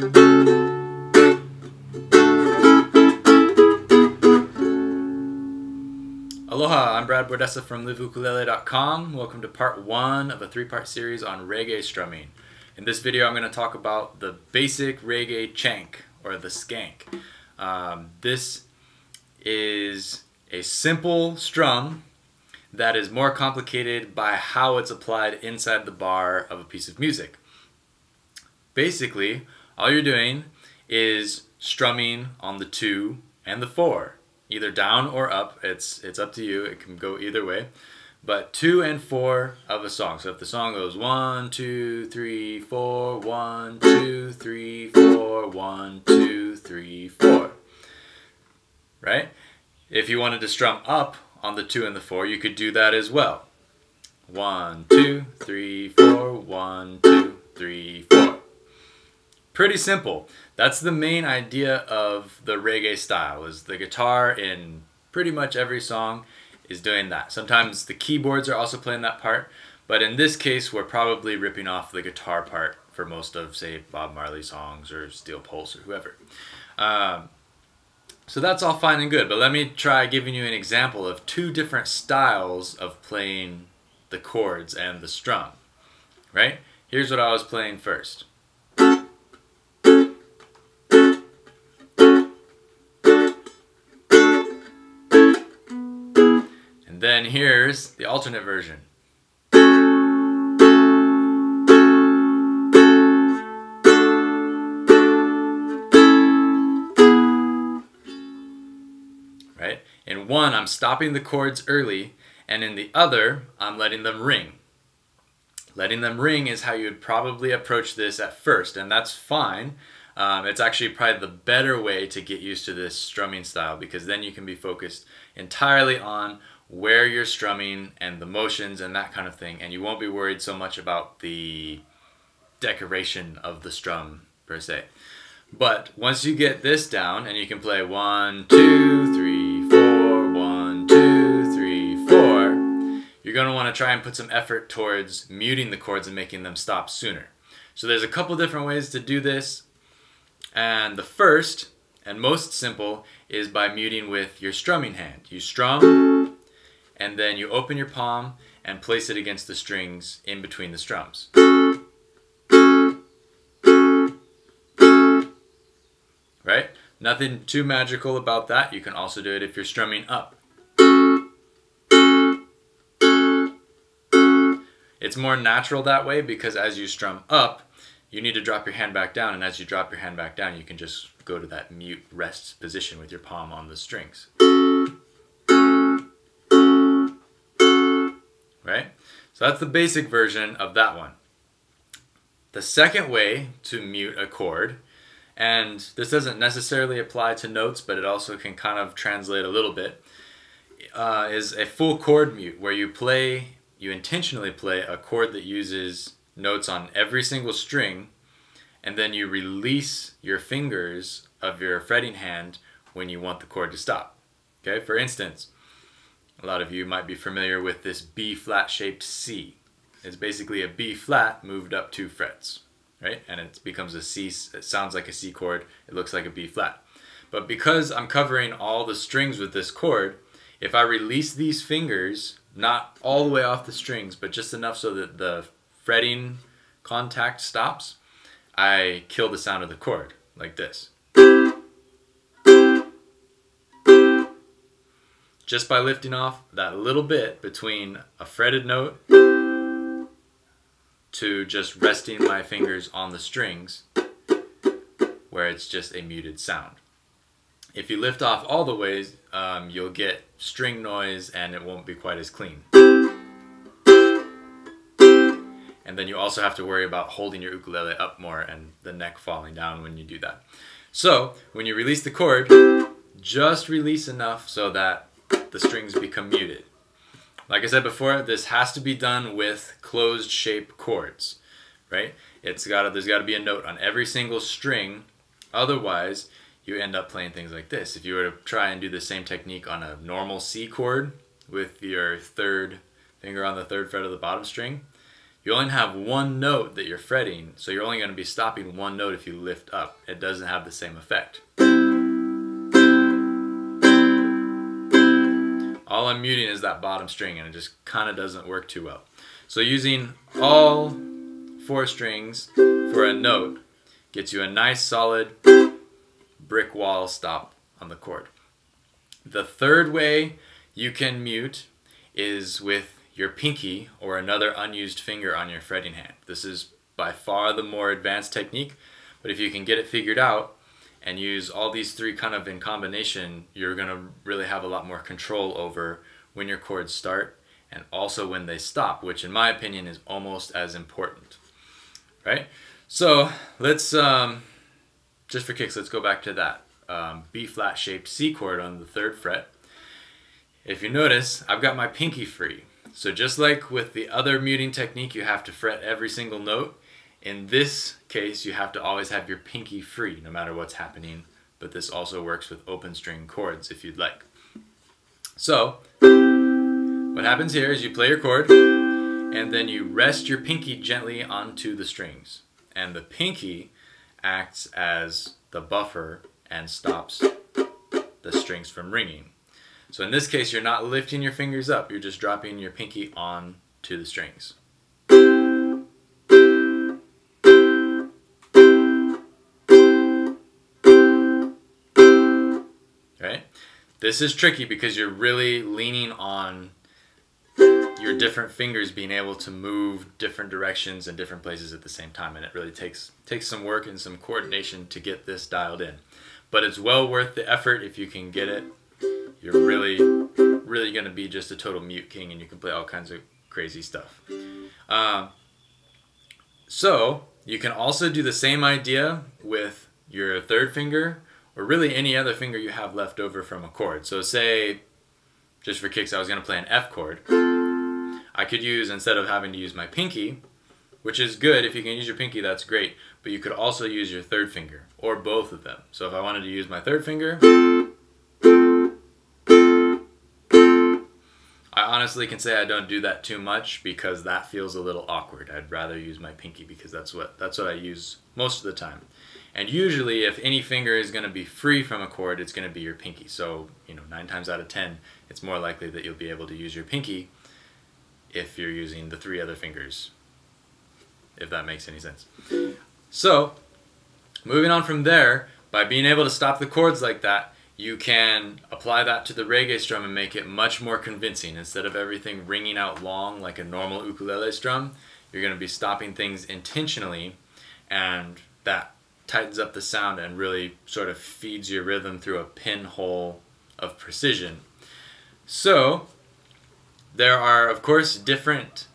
Aloha, I'm Brad Bordessa from liveukulele.com. Welcome to part one of a three-part series on reggae strumming. In this video, I'm going to talk about the basic reggae chank, or the skank. Um, this is a simple strum that is more complicated by how it's applied inside the bar of a piece of music. Basically, all you're doing is strumming on the two and the four, either down or up. It's, it's up to you. It can go either way. But two and four of a song. So if the song goes one, two, three, four, one, two, three, four, one, two, three, four. Right? If you wanted to strum up on the two and the four, you could do that as well. One, two, three, four, one, two, three, four. Pretty simple. That's the main idea of the reggae style, is the guitar in pretty much every song is doing that. Sometimes the keyboards are also playing that part, but in this case, we're probably ripping off the guitar part for most of, say, Bob Marley songs or Steel Pulse or whoever. Um, so that's all fine and good, but let me try giving you an example of two different styles of playing the chords and the strum, right? Here's what I was playing first. Then here's the alternate version. Right? In one, I'm stopping the chords early, and in the other, I'm letting them ring. Letting them ring is how you would probably approach this at first, and that's fine. Um, it's actually probably the better way to get used to this strumming style because then you can be focused entirely on where you're strumming and the motions and that kind of thing, and you won't be worried so much about the decoration of the strum per se. But once you get this down and you can play one, two, three, four, one, two, three, four, you're going to want to try and put some effort towards muting the chords and making them stop sooner. So there's a couple different ways to do this. And the first and most simple is by muting with your strumming hand. You strum and then you open your palm and place it against the strings in between the strums. right? Nothing too magical about that. You can also do it if you're strumming up. It's more natural that way because as you strum up, you need to drop your hand back down and as you drop your hand back down, you can just go to that mute rest position with your palm on the strings. Right? So that's the basic version of that one. The second way to mute a chord and this doesn't necessarily apply to notes, but it also can kind of translate a little bit, uh, is a full chord mute where you play, you intentionally play a chord that uses notes on every single string, and then you release your fingers of your fretting hand when you want the chord to stop. Okay, for instance, a lot of you might be familiar with this B flat shaped C. It's basically a B flat moved up two frets right? And it becomes a C, it sounds like a C chord, it looks like a B flat. But because I'm covering all the strings with this chord, if I release these fingers, not all the way off the strings, but just enough so that the fretting contact stops, I kill the sound of the chord, like this. Just by lifting off that little bit between a fretted note to just resting my fingers on the strings where it's just a muted sound. If you lift off all the ways, um, you'll get string noise and it won't be quite as clean. And then you also have to worry about holding your ukulele up more and the neck falling down when you do that. So when you release the chord, just release enough so that the strings become muted. Like I said before, this has to be done with closed shape chords, right? It's got to, there's got to be a note on every single string. Otherwise, you end up playing things like this. If you were to try and do the same technique on a normal C chord with your third finger on the third fret of the bottom string, you only have one note that you're fretting, so you're only going to be stopping one note if you lift up. It doesn't have the same effect. All I'm muting is that bottom string and it just kind of doesn't work too well. So using all four strings for a note gets you a nice solid brick wall stop on the chord. The third way you can mute is with your pinky or another unused finger on your fretting hand. This is by far the more advanced technique, but if you can get it figured out and use all these three kind of in combination, you're gonna really have a lot more control over when your chords start and also when they stop, which in my opinion is almost as important, right? So let's, um, just for kicks, let's go back to that um, B flat shaped C chord on the third fret. If you notice, I've got my pinky free. So just like with the other muting technique, you have to fret every single note. In this case, you have to always have your pinky free, no matter what's happening. But this also works with open string chords if you'd like. So, what happens here is you play your chord, and then you rest your pinky gently onto the strings. And the pinky acts as the buffer and stops the strings from ringing. So in this case, you're not lifting your fingers up, you're just dropping your pinky on to the strings. Right? This is tricky because you're really leaning on your different fingers being able to move different directions and different places at the same time and it really takes takes some work and some coordination to get this dialed in but it's well worth the effort if you can get it you're really, really going to be just a total mute king and you can play all kinds of crazy stuff. Uh, so you can also do the same idea with your third finger or really any other finger you have left over from a chord. So say, just for kicks, I was to play an F chord. I could use, instead of having to use my pinky, which is good, if you can use your pinky, that's great, but you could also use your third finger, or both of them. So if I wanted to use my third finger, I honestly can say I don't do that too much because that feels a little awkward. I'd rather use my pinky because that's what that's what I use most of the time. And usually if any finger is going to be free from a chord, it's going to be your pinky. So, you know, 9 times out of 10, it's more likely that you'll be able to use your pinky if you're using the three other fingers. If that makes any sense. So, moving on from there, by being able to stop the chords like that, you can apply that to the reggae strum and make it much more convincing. Instead of everything ringing out long like a normal ukulele strum, you're going to be stopping things intentionally and that tightens up the sound and really sort of feeds your rhythm through a pinhole of precision. So, there are, of course, different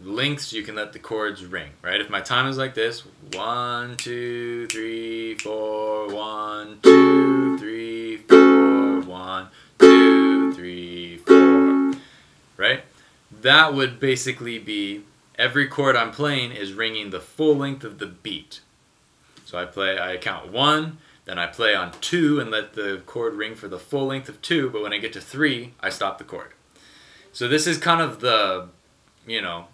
lengths you can let the chords ring, right? If my time is like this, one, two, three, four, one, two, three, four, one, two, three, four, right? That would basically be every chord I'm playing is ringing the full length of the beat. So I play, I count one, then I play on two and let the chord ring for the full length of two, but when I get to three, I stop the chord. So this is kind of the, you know,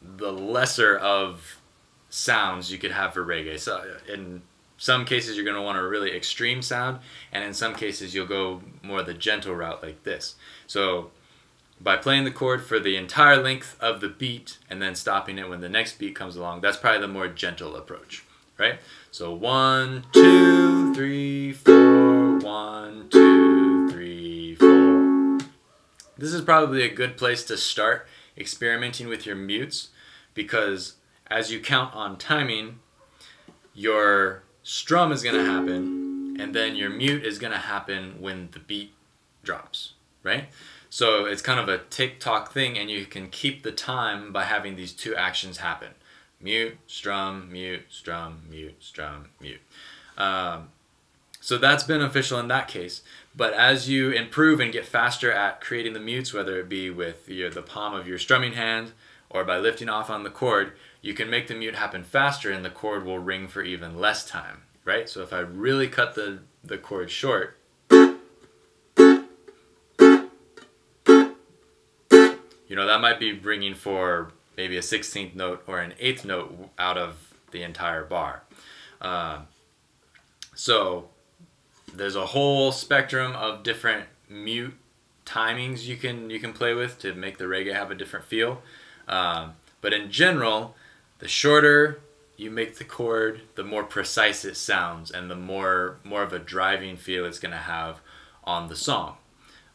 the lesser of sounds you could have for reggae. So uh, in some cases you're going to want a really extreme sound and in some cases you'll go more the gentle route like this. So by playing the chord for the entire length of the beat and then stopping it when the next beat comes along, that's probably the more gentle approach, right? So one, two, three, four, one, two, three, four. This is probably a good place to start experimenting with your mutes because as you count on timing, your strum is going to happen and then your mute is going to happen when the beat drops, right? So it's kind of a tick-tock thing and you can keep the time by having these two actions happen. Mute, strum, mute, strum, mute, strum, mute. Um, so that's beneficial in that case. But as you improve and get faster at creating the mutes, whether it be with your, the palm of your strumming hand or by lifting off on the chord, you can make the mute happen faster and the chord will ring for even less time, right? So if I really cut the, the chord short, you know, that might be ringing for maybe a 16th note or an eighth note out of the entire bar. Uh, so there's a whole spectrum of different mute timings you can you can play with to make the reggae have a different feel. Um, but in general, the shorter you make the chord, the more precise it sounds, and the more more of a driving feel it's gonna have on the song.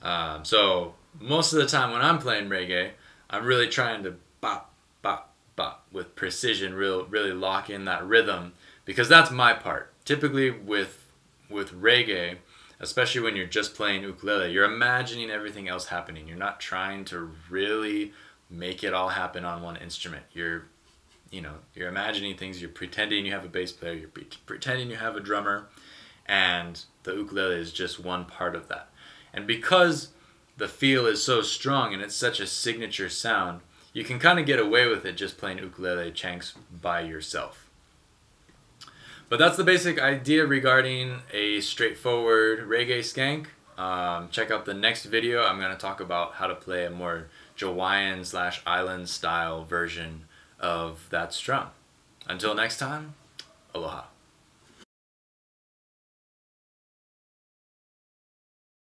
Um, so most of the time when I'm playing reggae, I'm really trying to bop bop with precision, real really lock in that rhythm because that's my part. Typically with with reggae, especially when you're just playing ukulele, you're imagining everything else happening. You're not trying to really make it all happen on one instrument. You're you know, you're imagining things, you're pretending you have a bass player, you're pre pretending you have a drummer, and the ukulele is just one part of that. And because the feel is so strong and it's such a signature sound, you can kind of get away with it just playing ukulele chanks by yourself. But that's the basic idea regarding a straightforward reggae skank. Um, check out the next video. I'm going to talk about how to play a more Jawaiian slash island style version of that strum. Until next time, aloha.